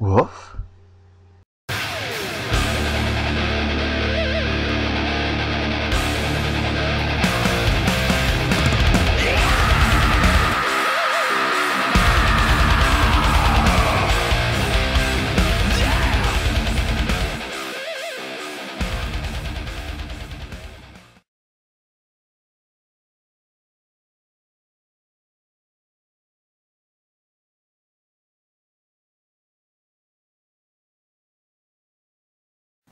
Woof.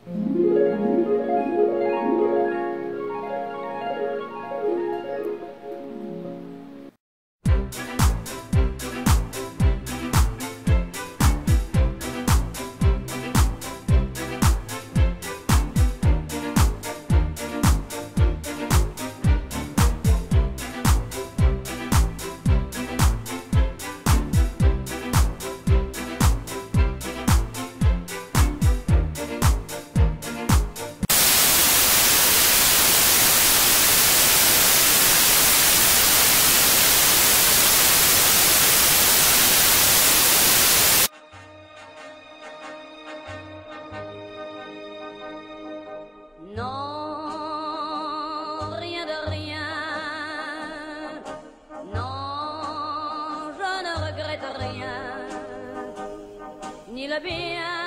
Mm-hmm. rien, ni le bien.